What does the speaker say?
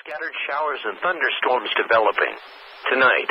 Scattered showers and thunderstorms developing. Tonight,